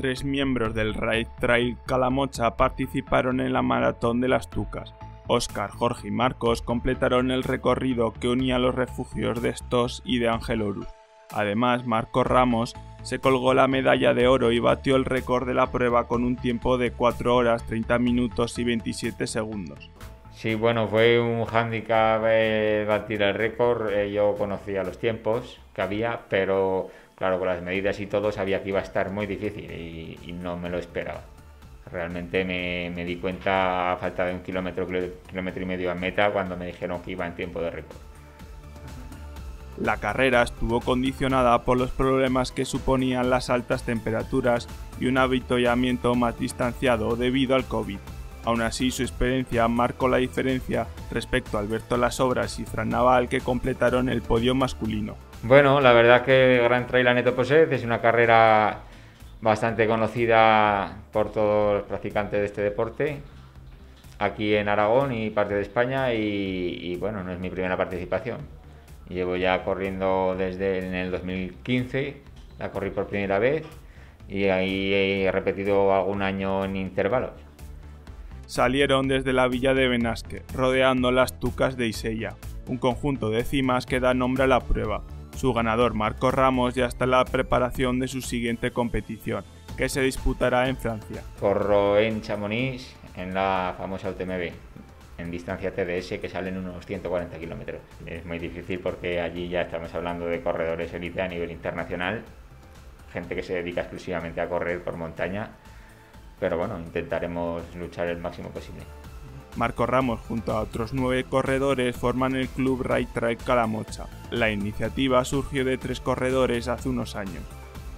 Tres miembros del Raid Trail Calamocha participaron en la maratón de las Tucas. Oscar, Jorge y Marcos completaron el recorrido que unía los refugios de Estos y de Angelorus. Además, Marcos Ramos se colgó la medalla de oro y batió el récord de la prueba con un tiempo de 4 horas 30 minutos y 27 segundos. Sí, bueno, fue un hándicap eh, batir el récord. Eh, yo conocía los tiempos que había, pero claro, con las medidas y todo sabía que iba a estar muy difícil y, no me lo esperaba. Realmente me, di cuenta a falta de un kilómetro, kilómetro y medio a meta cuando me dijeron que iba en tiempo de récord. La carrera estuvo condicionada por los problemas que suponían las altas temperaturas y un avituallamiento más distanciado debido al COVID. Aún así, su experiencia marcó la diferencia respecto a Alberto Las Obras y Fran Naval que completaron el podio masculino. Bueno, la verdad que Gran Trail Aneto Poset es una carrera bastante conocida por todos los practicantes de este deporte aquí en Aragón y parte de España y, bueno, no es mi primera participación. Llevo ya corriendo desde en el 2015, la corrí por primera vez y ahí he repetido algún año en intervalos salieron desde la villa de Benasque, rodeando las tucas de Isella, un conjunto de cimas que da nombre a la prueba. Su ganador Marco Ramos está en la preparación de su siguiente competición, que se disputará en Francia. Corro en Chamonix, en la famosa UTMB, en distancia TDS que salen unos 140 kilómetros. Es muy difícil porque allí ya estamos hablando de corredores élite a nivel internacional, gente que se dedica exclusivamente a correr por montaña pero bueno, intentaremos luchar el máximo posible. Marco Ramos junto a otros nueve corredores forman el club Ride Trail Calamocha. La iniciativa surgió de tres corredores hace unos años.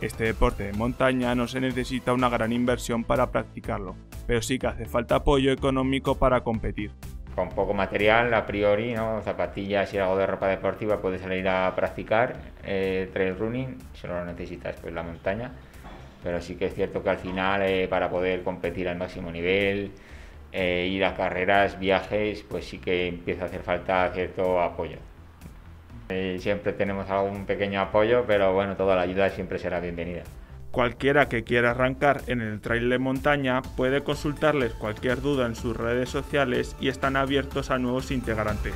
Este deporte de montaña no se necesita una gran inversión para practicarlo, pero sí que hace falta apoyo económico para competir. Con poco material, a priori, ¿no? zapatillas y algo de ropa deportiva puedes salir a practicar eh, trail running, solo lo necesitas pues la montaña pero sí que es cierto que al final eh, para poder competir al máximo nivel, eh, ir a carreras, viajes, pues sí que empieza a hacer falta cierto apoyo. Eh, siempre tenemos algún pequeño apoyo, pero bueno, toda la ayuda siempre será bienvenida. Cualquiera que quiera arrancar en el trail de montaña puede consultarles cualquier duda en sus redes sociales y están abiertos a nuevos integrantes.